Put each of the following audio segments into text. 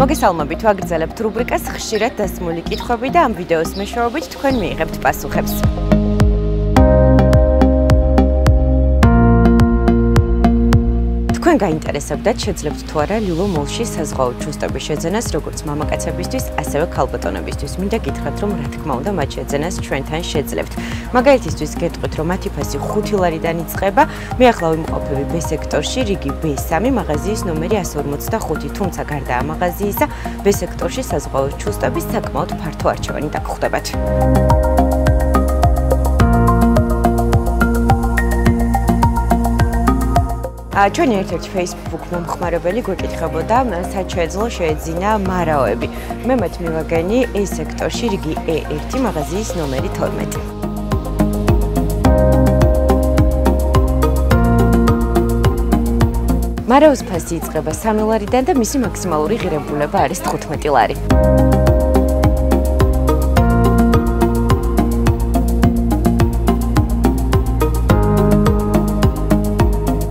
მოგესალმებით, ვაგრძელებთ რუბრიკას ხშირად დასმული კითხვები და ამ ვიდეოს მეშვეობით თქვენ მიიღებთ პასუხებს. გაინტერესებდათ შეძლებთ თუ არა ლილო მოლში საზღვაო ჩუსტების შეძენას როგორც მამაკაცებისთვის, ასევე ქალბატონებისთვის. მინდა გითხრათ, რომ რა თქმა უნდა, მათ შეძენას ჩვენთან შეძლებთ. მაგალითისთვის გეტყვით, რომ მათი ფასი 5 ლარიდან იწყება. მე ახლა ვიმყოფები B სექტორში, რიგი B3, მაღაზიის ნომერი 145, თუმცა გარდა ამ მაღაზიისა, B სექტორში საზღვაო ჩუსტების საკმაოდ ფართო არჩევანი დაგხვდებათ. ჩვენი ერთ-ერთი Facebook მომხმარებელი გვეკითხებოდა, სად შეეძლო შეეძინა მარაოები. მე მათ მივაგენი A სექტორში რიგი E1 მაღაზიის ნომერი 12. მარაოს ფასი იწყება 3 ლარიდან და მისი მაქსიმალური ღირებულება არის 15 ლარი.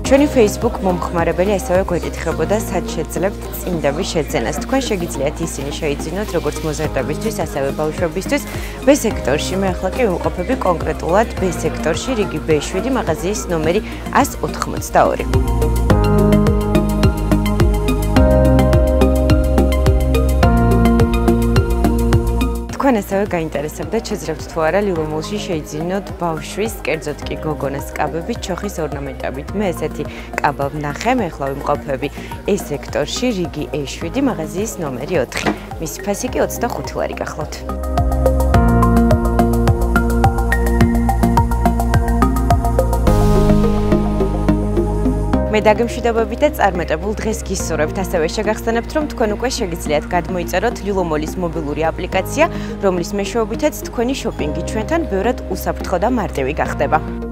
ჩვენი Facebook მომხმარებელი ასევე გვეკითხებოდა, სად შეძლებთ წინდების შეძენას. თქვენ შეგიძლიათ ისინი შეიძინოთ როგორც მოზარდებისთვის, ასევე ბავშვებისთვის. B სექტორში მე ახლა კი ვიმყოფები კონკრეტულად B სექტორში, რიგი B7 მაღაზიის ნომერი 182. ასევე გაინტერესებდა შეძლებთ თუ არა ლილომულში შეიძინოთ ბავშვის, კერძოდ კი გოგონას კაბები ჩოხის ორნამენტებით. მე ესეთი კაბა ვნახე, მე ახლა ვიმყოფები ეს სექტორში, რიგი E7, მაღაზიის ნომერი 4. მისი ფასი კი 25 ლარი გახლავთ. მე დაგემშვიდობებით და წარმატებულ დღეს გისურვებთ. ასევე შეგახსენებთ, რომ თქვენ უკვე შეგიძლიათ გადმოიწეროთ ლილომოლის მობილური აპლიკაცია, რომლის მეშვეობითაც თქვენი შოპინგი ჩვენთან ბევრად უსაფრთხო და მარტივი გახდება.